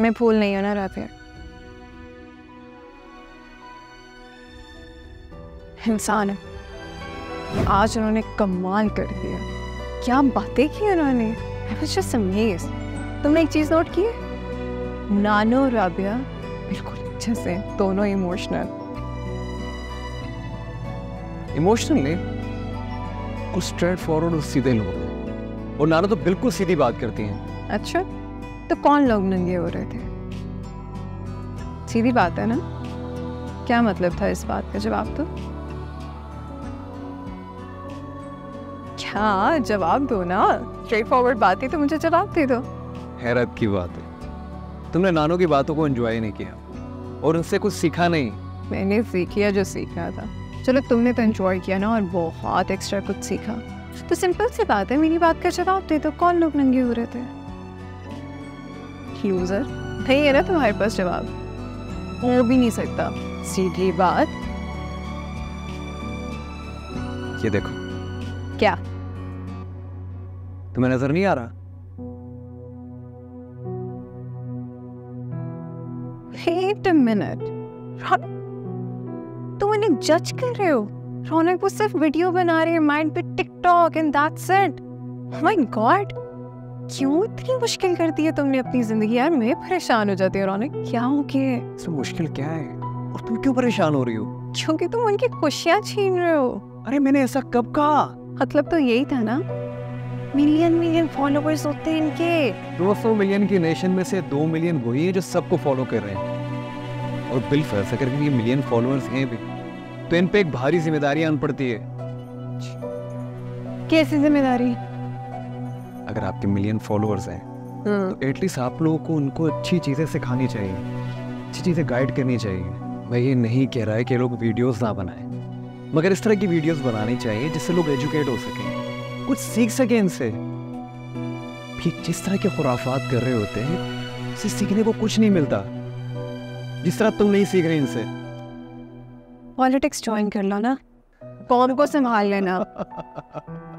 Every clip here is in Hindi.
मैं फूल नहीं हूँ ना राफिया इंसान है। आज उन्होंने कमाल कर दिया। क्या बातें की उन्होंने. तुमने एक चीज़ नोट की है? नानो राबिया बिल्कुल अच्छे से दोनों इमोशनल इमोशनल नहीं। कुछ स्ट्रेट फॉरवर्ड और सीधे लोग और नाना तो बिल्कुल सीधी बात करती हैं। अच्छा। तो कौन लोग नंगे हो रहे थे? सीधी बात है ना? क्या मतलब था इस बात का जवाब तो? क्या जवाब दो ना? स्ट्रेट फॉरवर्ड बात ही तो मुझे जवाब दे दो। हैरत की बात है। तुमने नानो की बातों को एंजॉय नहीं किया और उनसे कुछ सीखा नहीं। मैंने सीखिया जो सीखना था। चलो तुमने तो एंजॉय किया ना और बहुत एक्स्ट्रा कुछ सीखा। तो सिंपल सी बात है मेरी बात का जवाब दे दो। कौन लोग नंगे हो रहे थे? लूजर नहीं है ना तुम्हारे पास जवाब? हो भी नहीं सकता. सीधी बात. ये देखो. क्या? तुम्हें नज़र नहीं आ रहा? Wait a minute. तुम इन्हें जज कर रहे हो? रौनक वो सिर्फ़ वीडियो बना रही है माइंड पे TikTok and that's it my god क्यों इतनी मुश्किल कर दी है तुमने अपनी ज़िंदगी? यार मैं परेशान हो जाती हूँ रौनक। क्या हो गया इसमें मुश्किल क्या है? और तुम क्यों परेशान हो रही हो? क्योंकि तुम उनकी खुशियाँ छीन रहे हो। अरे मैंने ऐसा कब कहा? मतलब तो यही था ना। मिलियन मिलियन फॉलोवर्स होते हैं इनके। 200 मिलियन की नेशन में से दो मिलियन वही है जो सबको फॉलो कर रहे हैं। और बिल फ़र्ज़ करके ये मिलियन फॉलोअर्स हैं भी। तो इन पे एक भारी ज़िम्मेदारी आन पड़ती है। कैसी ज़िम्मेदारी? अगर आपके मिलियन फॉलोअर्स हैं तो एटलीस्ट आप लोगों को उनको अच्छी चीज़ें सिखानी चाहिए अच्छी चीज़ें गाइड करनी चाहिए। मैं ये नहीं कह रहा है कि लोग वीडियोस ना बनाएँ मगर इस तरह की वीडियोस बनानी चाहिए जिससे लोग एजुकेट हो सकें कुछ सीख सकें इनसे। भी जिस तरह के खुराफात कर रहे होते हैं उसे सीखने को कुछ नहीं मिलता जिस तरह तुम नहीं सीख रहे इनसे। पॉलिटिक्स ज्वाइन कर लो ना। कौन को संभाल लेना।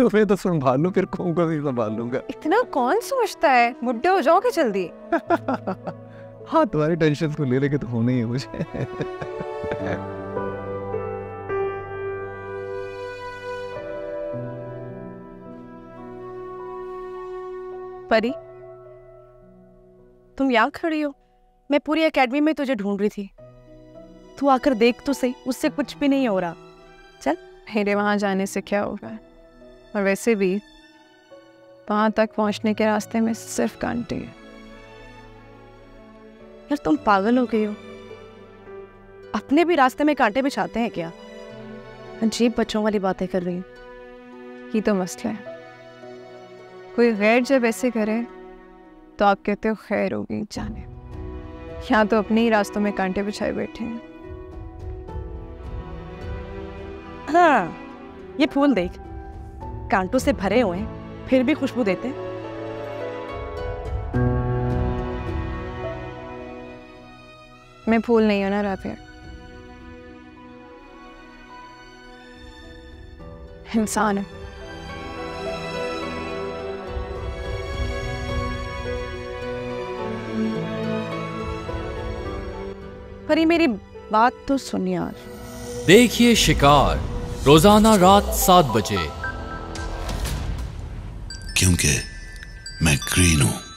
तुम्हें तो संभाल लूँ फिर कौन को नहीं संभाल लूँगा इतना कौन सोचता है? बुड्ढे हो जाओगे जल्दी। हाँ तुम्हारी टेंशन को ले लेके तो होना ही है मुझे। परी तुम यहाँ खड़ी हो। मैं पूरी एकेडमी में तुझे ढूंढ रही थी। तू आकर देख तो सही उससे कुछ भी नहीं हो रहा। चल मेरे वहाँ जाने से क्या होगा? और वैसे भी वहाँ तक पहुँचने के रास्ते में सिर्फ़ कांटे हैं यार तुम पागल हो गई हो। अपने भी रास्ते में कांटे बिछाते हैं क्या? अजीब बच्चों वाली बातें कर रही हूँ। ये तो मसला है। कोई गैर जब ऐसे करे तो आप कहते हो खैर होगी जाने। यहाँ तो अपने ही रास्तों में कांटे बिछाए बैठे हैं। हाँ ये फूल देख। कांटों से भरे हुए हैं फिर भी खुशबू देते हैं। मैं फूल नहीं हूँ ना राफिया इंसान है। पर ये मेरी बात तो सुन यार देखिए शिकार रोज़ाना रात सात बजे। क्योंकि मैं ग्रीन हूँ।